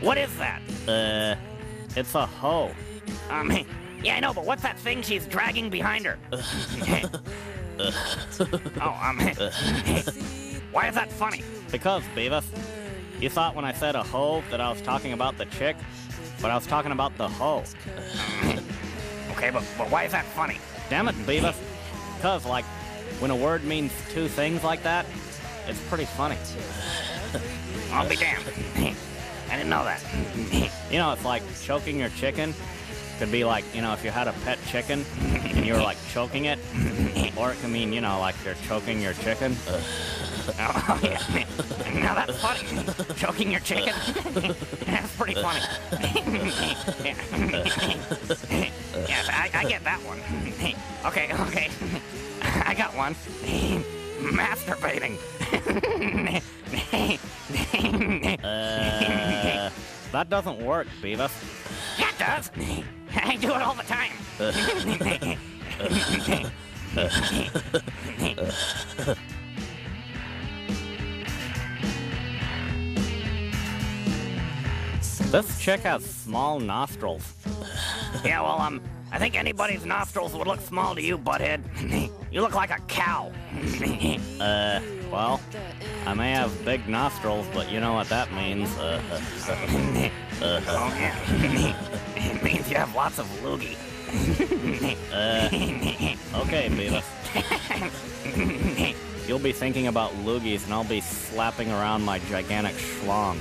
What is that? Uh, it's a hoe. Um, yeah, I know, but what's that thing she's dragging behind her? oh, um, why is that funny? Because, Beavis, you thought when I said a hoe that I was talking about the chick, but I was talking about the hoe. Okay, but, but why is that funny? Damn it, Beavis. Because, like, when a word means two things like that, it's pretty funny. I'll be damned. I didn't know that. You know, it's like choking your chicken. Could be like, you know, if you had a pet chicken and you were like choking it. Or it can mean, you know, like you're choking your chicken. Oh, yeah. Now that's funny. Choking your chicken? that's pretty funny. yeah, I, I get that one. Okay, okay. I got one. Masturbating. That doesn't work, Beavis. Yeah, it does. I do it all the time. This chick has small nostrils. Yeah, well, um, I think anybody's nostrils would look small to you, butthead. you look like a cow. Uh, well, I may have big nostrils, but you know what that means. Uh, oh, yeah. it means you have lots of loogie. uh, okay, Beavis. You'll be thinking about loogies, and I'll be slapping around my gigantic schlong.